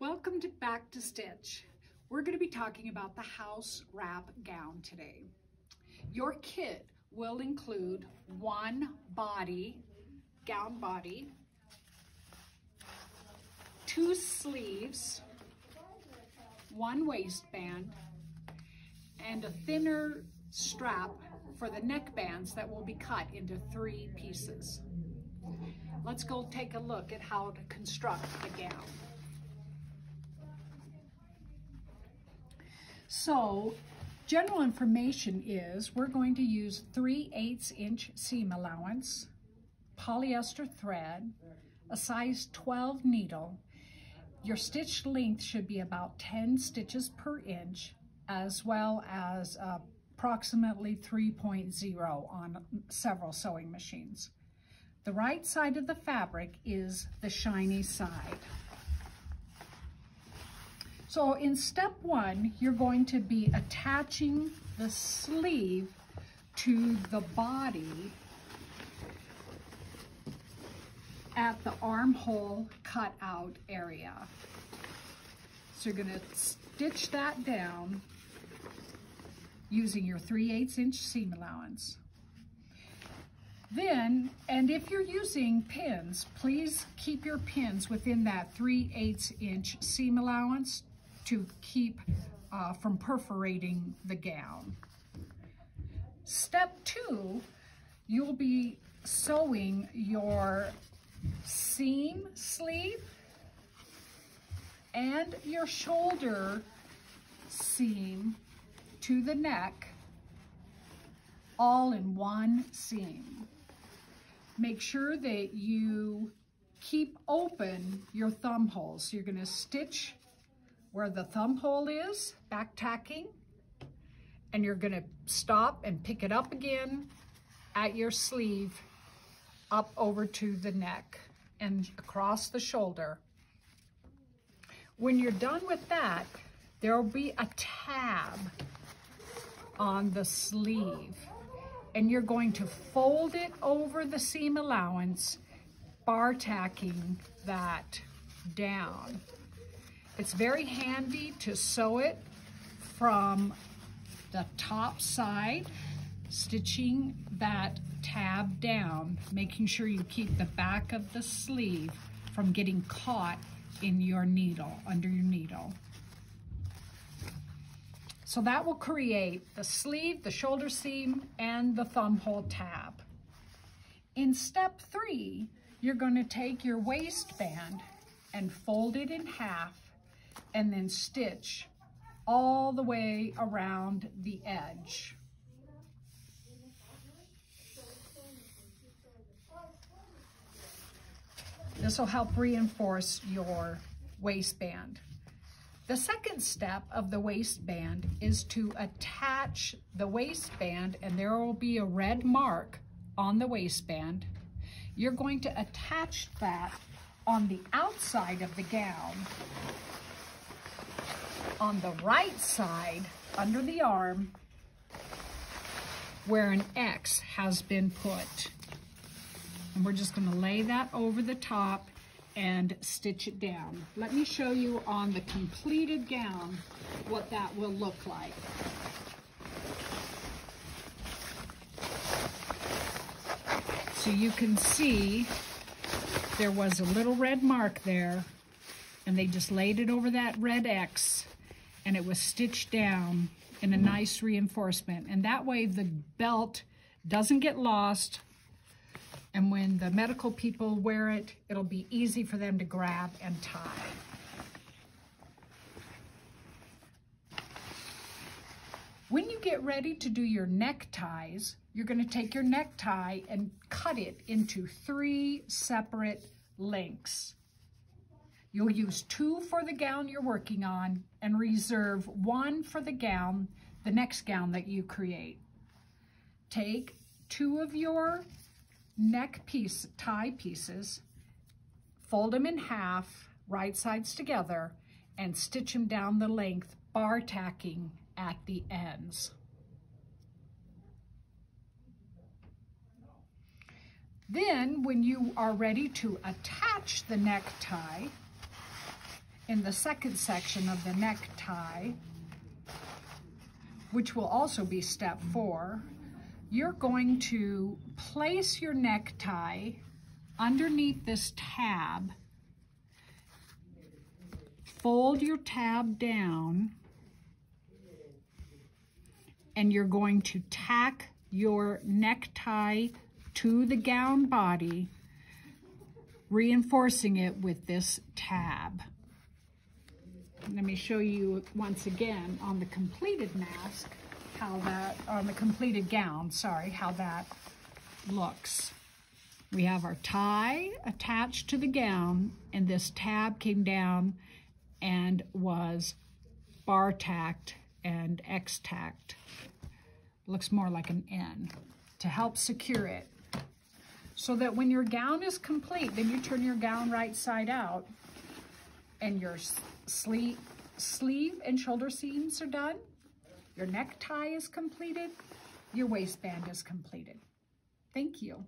Welcome to Back to Stitch. We're going to be talking about the house wrap gown today. Your kit will include one body, gown body, two sleeves, one waistband, and a thinner strap for the neck bands that will be cut into three pieces. Let's go take a look at how to construct the gown. So general information is we're going to use 3 8 inch seam allowance, polyester thread, a size 12 needle. Your stitch length should be about 10 stitches per inch, as well as uh, approximately 3.0 on several sewing machines. The right side of the fabric is the shiny side. So in step one, you're going to be attaching the sleeve to the body at the armhole cutout area. So you're gonna stitch that down using your 3 8 inch seam allowance. Then, and if you're using pins, please keep your pins within that 3 8 inch seam allowance to keep uh, from perforating the gown. Step two, you'll be sewing your seam sleeve and your shoulder seam to the neck all in one seam. Make sure that you keep open your thumb holes. You're gonna stitch where the thumb hole is, back tacking, and you're gonna stop and pick it up again at your sleeve up over to the neck and across the shoulder. When you're done with that, there will be a tab on the sleeve and you're going to fold it over the seam allowance, bar tacking that down. It's very handy to sew it from the top side, stitching that tab down, making sure you keep the back of the sleeve from getting caught in your needle, under your needle. So that will create the sleeve, the shoulder seam, and the thumb hole tab. In step three, you're going to take your waistband and fold it in half and then stitch all the way around the edge. This will help reinforce your waistband. The second step of the waistband is to attach the waistband and there will be a red mark on the waistband. You're going to attach that on the outside of the gown on the right side under the arm where an X has been put. And we're just gonna lay that over the top and stitch it down. Let me show you on the completed gown what that will look like. So you can see there was a little red mark there and they just laid it over that red X and it was stitched down in a nice reinforcement. And that way the belt doesn't get lost. And when the medical people wear it, it'll be easy for them to grab and tie. When you get ready to do your neckties, you're gonna take your necktie and cut it into three separate lengths. You'll use two for the gown you're working on and reserve one for the gown, the next gown that you create. Take two of your neck piece, tie pieces, fold them in half, right sides together, and stitch them down the length, bar tacking at the ends. Then when you are ready to attach the necktie, in the second section of the necktie, which will also be step four, you're going to place your necktie underneath this tab, fold your tab down, and you're going to tack your necktie to the gown body, reinforcing it with this tab. Let me show you once again on the completed mask how that, on the completed gown, sorry, how that looks. We have our tie attached to the gown and this tab came down and was bar tacked and X tacked. Looks more like an N to help secure it. So that when your gown is complete, then you turn your gown right side out and your sleeve, sleeve and shoulder seams are done, your necktie is completed, your waistband is completed. Thank you.